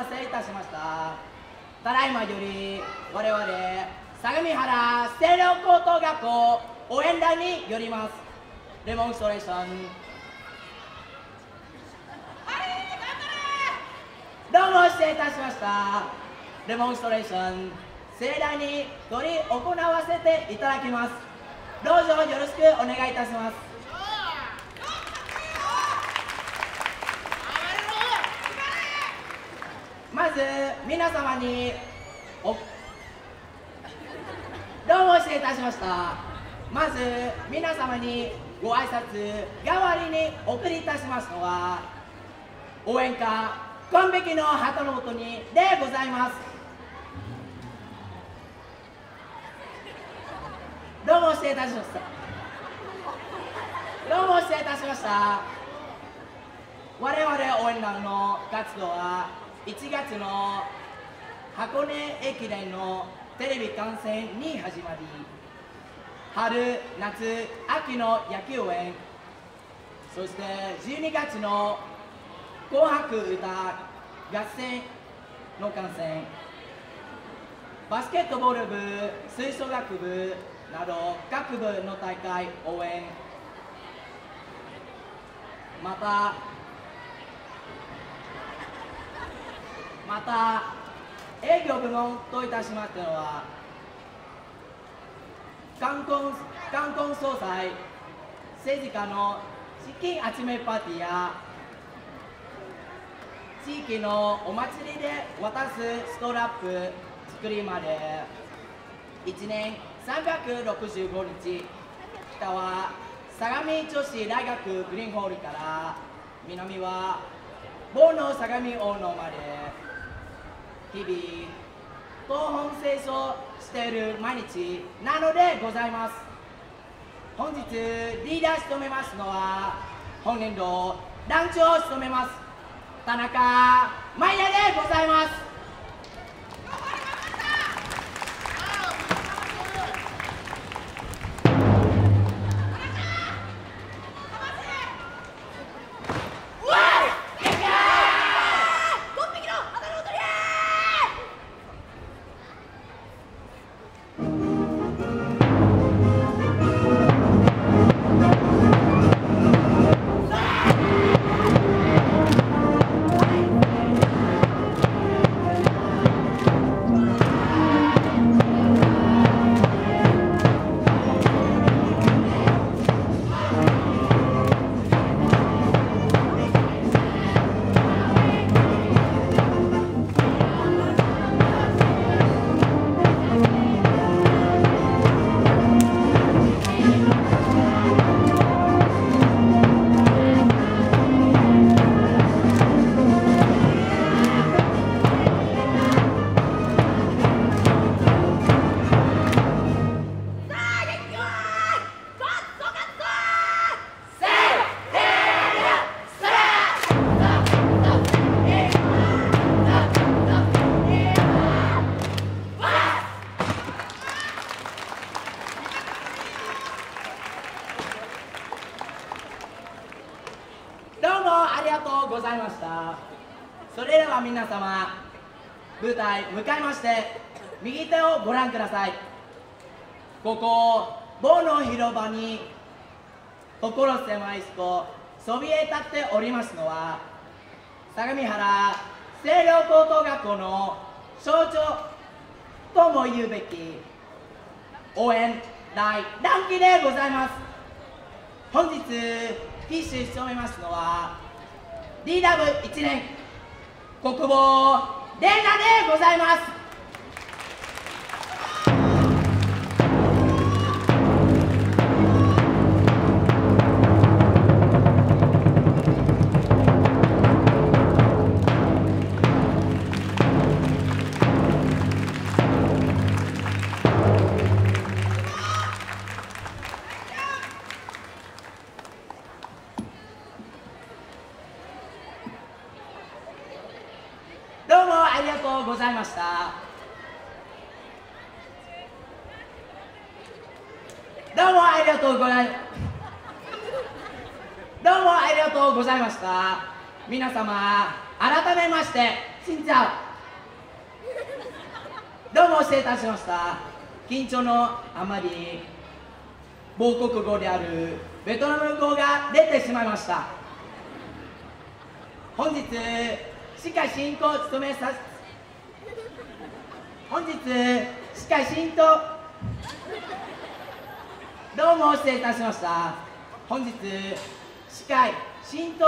たせいたしました。ただいまより我々相模原清涼高等学校応援団によります。デモンストレーション。どうも失礼いたしました。デモンストレーション盛大に取り行わせていただきます。どうぞよろしくお願いいたしますまず皆様におどうも失礼いたしました。まず皆様にご挨拶代わりにお送りいたしますのは応援歌「コンビキの旗のもとに」でございます。どうも失礼いたしました。どうも失礼いたしました。我々応援団の活動は1月の箱根駅伝のテレビ観戦に始まり春夏秋の野球応援そして12月の「紅白歌合戦」の観戦バスケットボール部吹奏楽部など各部の大会応援またまた営業部門といたしましては冠婚冠婚葬祭政治家の資金集めパーティーや地域のお祭りで渡すストラップ作りまで1年365日北は相模女子大学グリーンホールから南は某の相模大野まで。日々東本清掃している毎日なのでございます。本日リーダー務めますのは本年度団長を務めます田中舞也でございます。舞台向かいまして右手をご覧ください。ここ某の広場に所狭いすとそびえ立っておりますのは相模原清涼高等学校の象徴とも言うべき応援大団旗でございます。本日ティッシュ務めますのはリーダー部1年国防レーナでございます。どうもありがとうございました。皆様改めましてしんちゃうどうも失礼いたしました。緊張のあまり母国語であるベトナム語が出てしまいました。本日司会進行を務めさせて本日司会進行。どうも失礼いたしました。本日司会進行。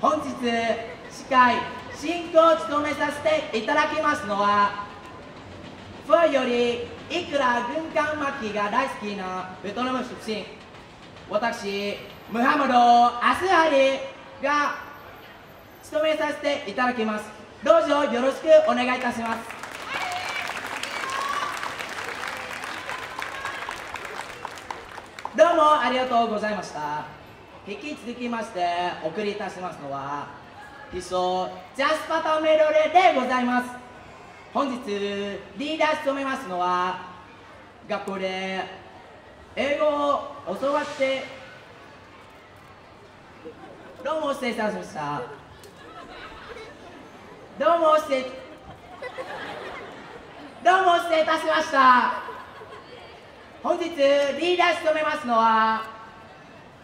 本日司会進行を務めさせていただきますのはフォよりいくら軍艦巻きが大好きなベトナム出身。私ムハマド・アスハリが務めさせていただきます。どうぞよろしくお願いいたします。どうもありがとうございました。引き続きましてお送りいたしますのは秘書ジャスパタメロレでございます。本日リーダー務めますのは学校で英語を教わってどうも失礼いたしました。どうも失礼どうも失礼いたしました。本日リーダー務めますのは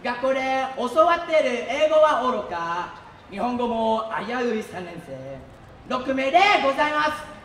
学校で教わっている英語はおろか。日本語も危うい3年生。6名でございます。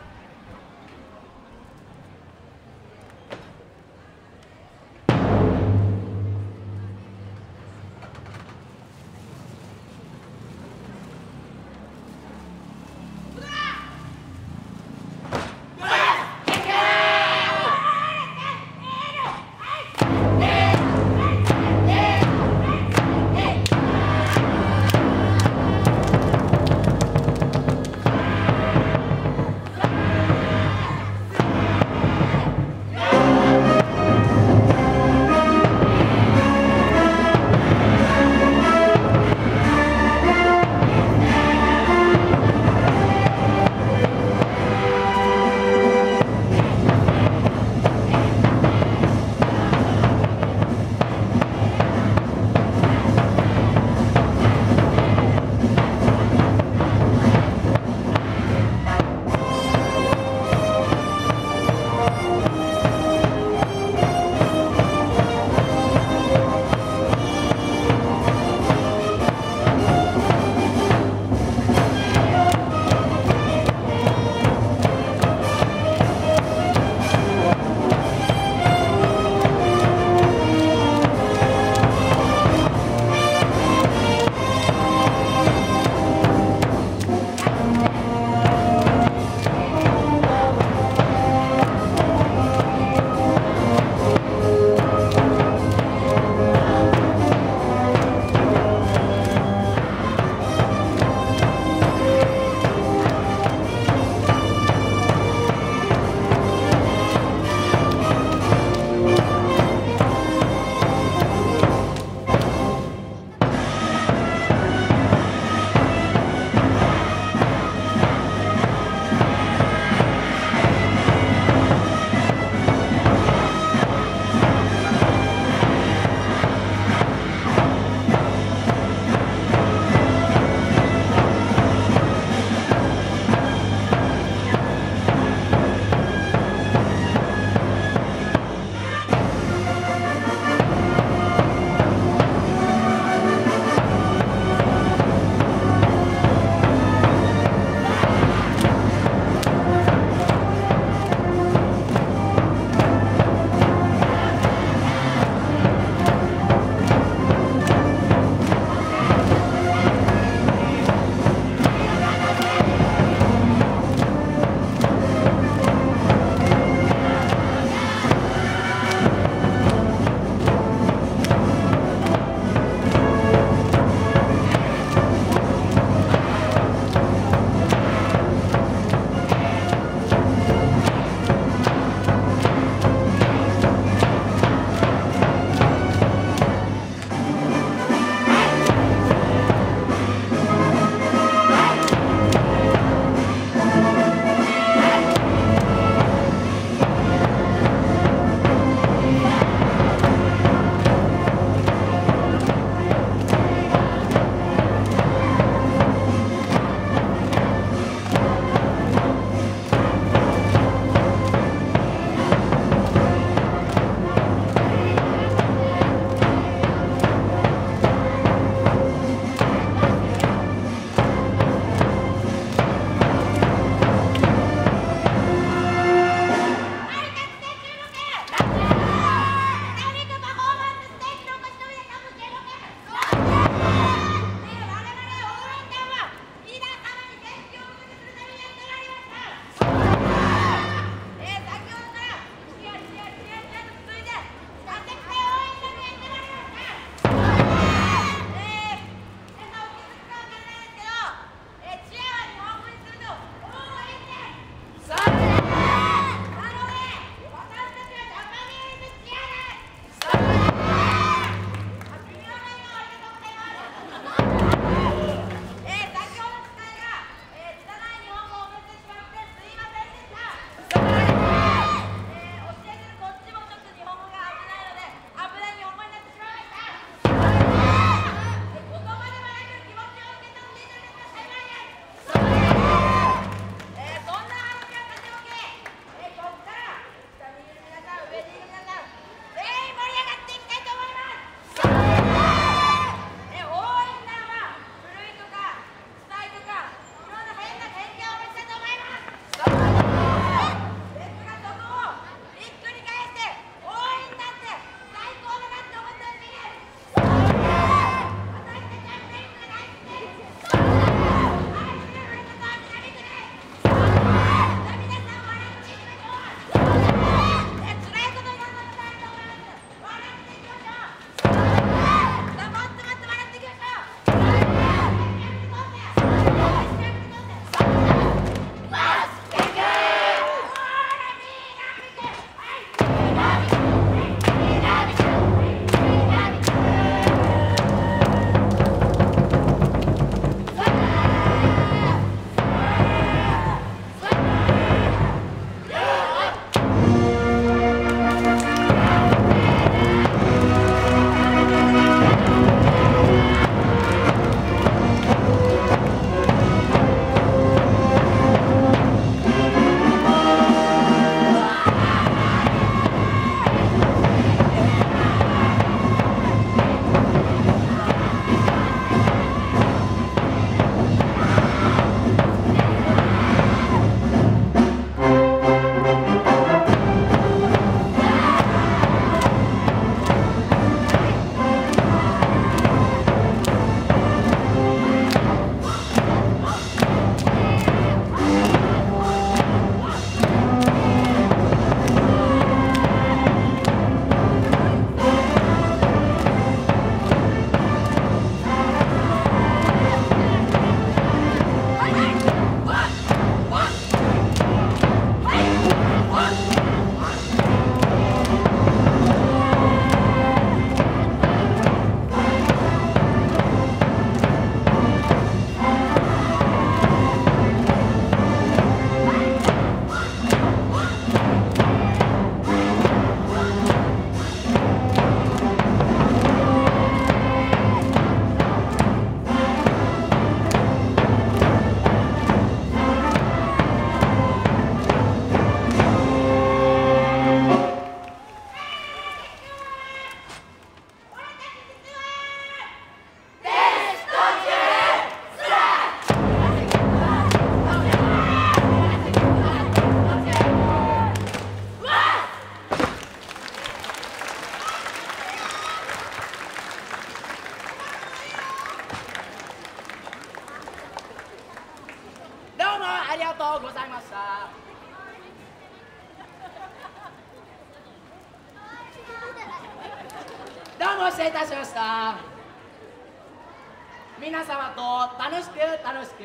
楽しく楽しく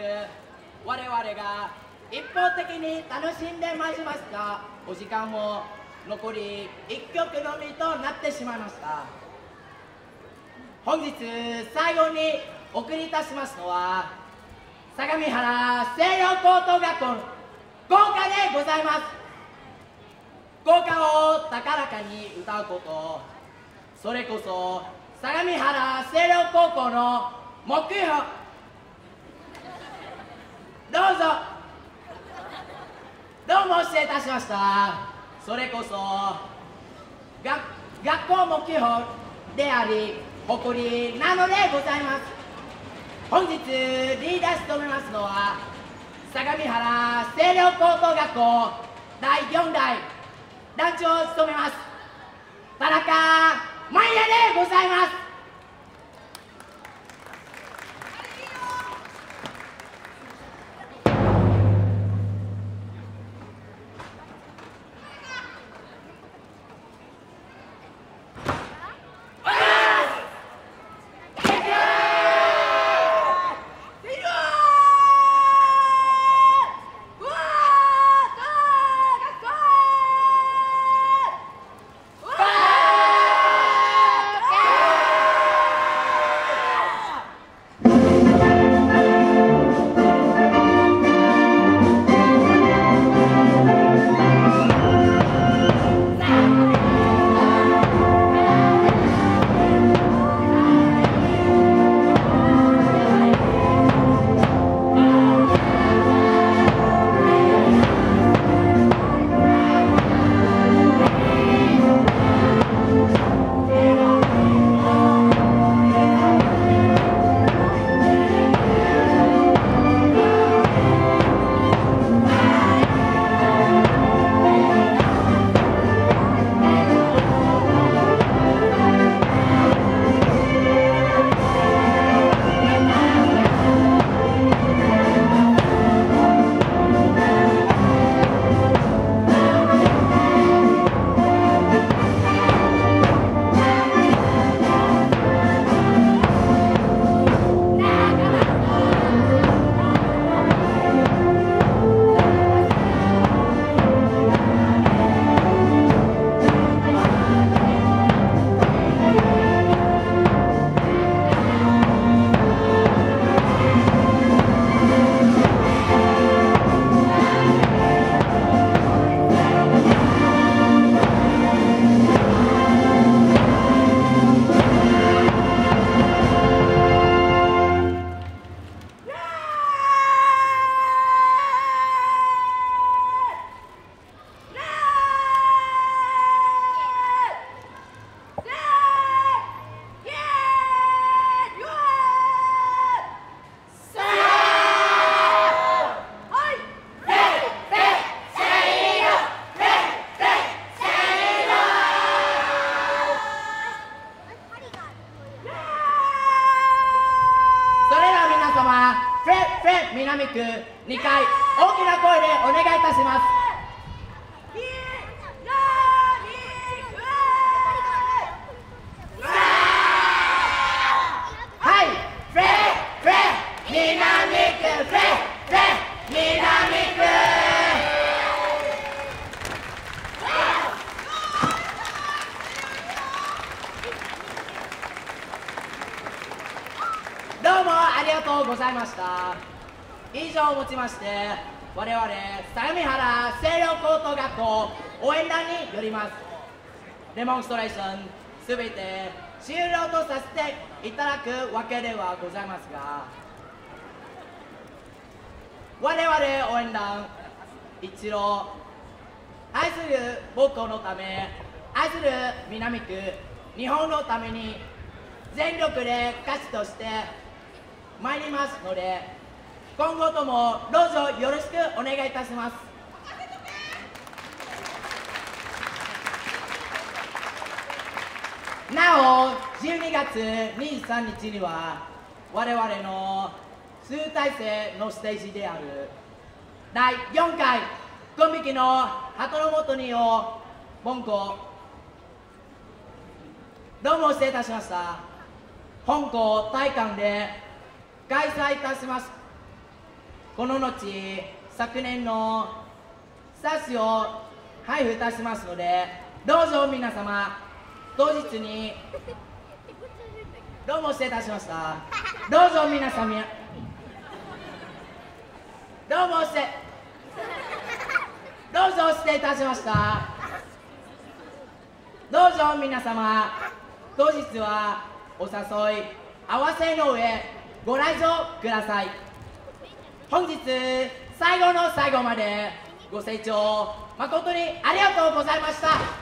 我々が一方的に楽しんでまいりました。お時間も残り1曲のみとなってしまいました。本日最後にお送りいたしますのは相模原西洋高等学校校歌でございます。校歌を高らかに歌うことそれこそ相模原西洋高校の目標どうぞ。どうも失礼いたしました。それこそ学学校目標であり誇りなのでございます。本日リーダー務めますのは相模原清涼高等学校第4代団長を務めます田中舞也でございます。南区2回大きな声でお願いいたします。はいフレフレ南区フレフレ南区どうもありがとうございました以上をもちまして我々相模原清涼高等学校応援団によります。デモンストレーションすべて終了とさせていただくわけではございますが我々応援団一郎愛する母校のため愛する南区日本のために全力で歌手として参りますので今後ともどうぞよろしくお願いいたします。なお12月23日には我々の集大成のステージである第4回コンビキの鳩のもとにを本校どうも失礼いたしました。本校体館で開催いたします。この後昨年の冊子を配布いたしますのでどうぞ皆様当日にどうも失礼いたしました。どうぞ皆様どうも失礼どうぞ失礼いたしました。どうぞ皆様当日はお誘い合わせの上ご来場ください。本日最後の最後までご清聴誠にありがとうございました。